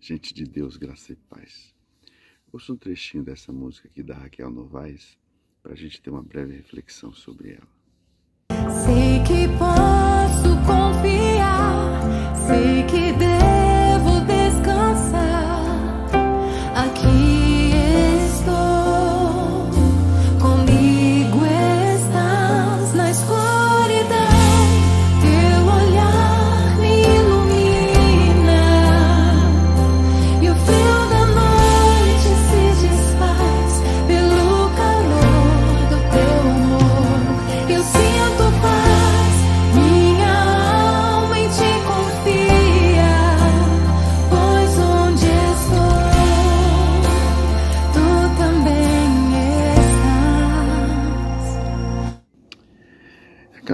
Gente de Deus, graça e paz. Ouça um trechinho dessa música aqui da Raquel Novaes para a gente ter uma breve reflexão sobre ela. Sei que posso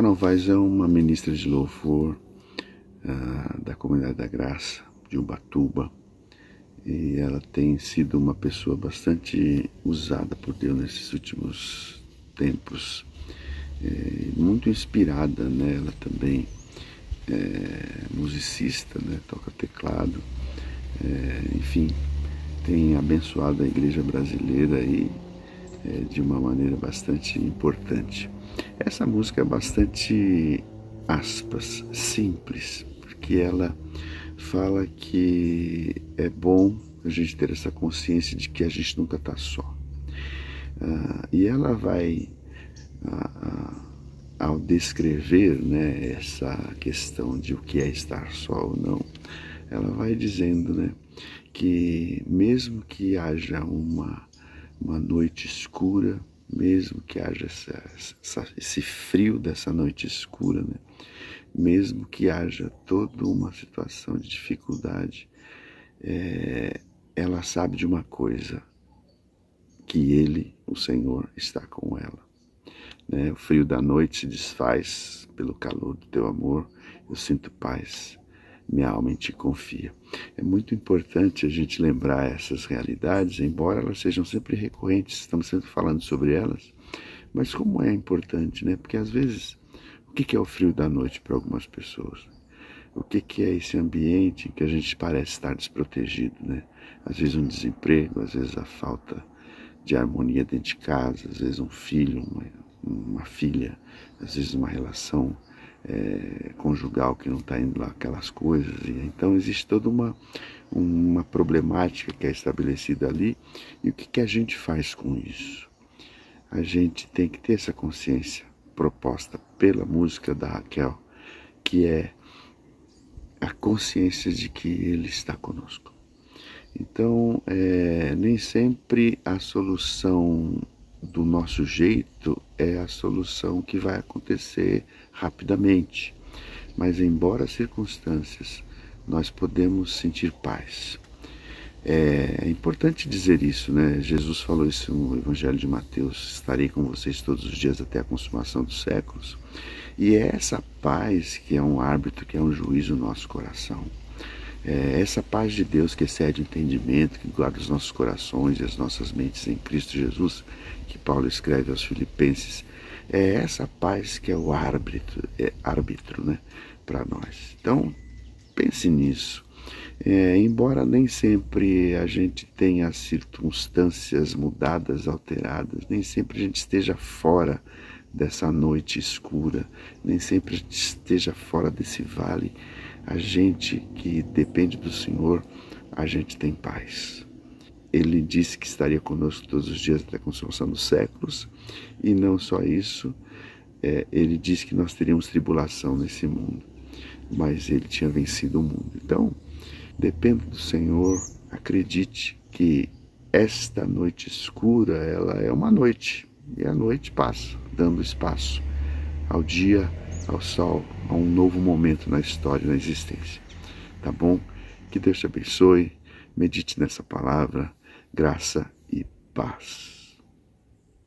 Novaes é uma ministra de louvor ah, da Comunidade da Graça de Ubatuba e ela tem sido uma pessoa bastante usada por Deus nesses últimos tempos, É, muito inspirada, né? Ela também é musicista, né? Toca teclado, É, enfim, tem abençoado a igreja brasileira aí é, de uma maneira bastante importante. Essa música é bastante, aspas, simples, porque ela fala que é bom a gente ter essa consciência de que a gente nunca está só. Ah, e ela vai, ao descrever né, essa questão de o que é estar só ou não, ela vai dizendo né, que mesmo que haja uma, uma noite escura, mesmo que haja essa, essa, esse frio dessa noite escura, né? mesmo que haja toda uma situação de dificuldade, é, ela sabe de uma coisa, que Ele, o Senhor, está com ela. Né? O frio da noite se desfaz pelo calor do teu amor, eu sinto paz, minha alma em ti confia. É muito importante a gente lembrar essas realidades, embora elas sejam sempre recorrentes, estamos sempre falando sobre elas, mas como é importante, né? Porque às vezes, o que é o frio da noite para algumas pessoas? O que é esse ambiente que a gente parece estar desprotegido, né? Às vezes um desemprego, às vezes a falta de harmonia dentro de casa, às vezes um filho, uma, uma filha, às vezes uma relação é, conjugal que não está indo lá aquelas coisas. E, então existe toda uma, uma problemática que é estabelecida ali. E o que, que a gente faz com isso? A gente tem que ter essa consciência proposta pela música da Raquel, que é a consciência de que Ele está conosco. Então, é, nem sempre a solução do nosso jeito é a solução que vai acontecer rapidamente. Mas, embora as circunstâncias, nós podemos sentir paz. É, importante dizer isso, né? Jesus falou isso no Evangelho de Mateus: estarei com vocês todos os dias até a consumação dos séculos. E é essa paz que é um árbitro, que é um juízo no nosso coração. É essa paz de Deus que excede o entendimento, que guarda os nossos corações e as nossas mentes em Cristo Jesus, que Paulo escreve aos Filipenses, é essa paz que é o árbitro, é árbitro né, para nós. Então, pense nisso. É, embora nem sempre a gente tenha circunstâncias mudadas, alteradas, nem sempre a gente esteja fora dessa noite escura, nem sempre a gente esteja fora desse vale, a gente que depende do Senhor, a gente tem paz. Ele disse que estaria conosco todos os dias até a consumação dos séculos, e não só isso, é, ele disse que nós teríamos tribulação nesse mundo, mas ele tinha vencido o mundo. Então, dependa do Senhor, acredite que esta noite escura, ela é uma noite, e a noite passa, dando espaço ao dia, ao sol, a um novo momento na história, na existência. Tá bom? Que Deus te abençoe, medite nessa palavra, graça e paz.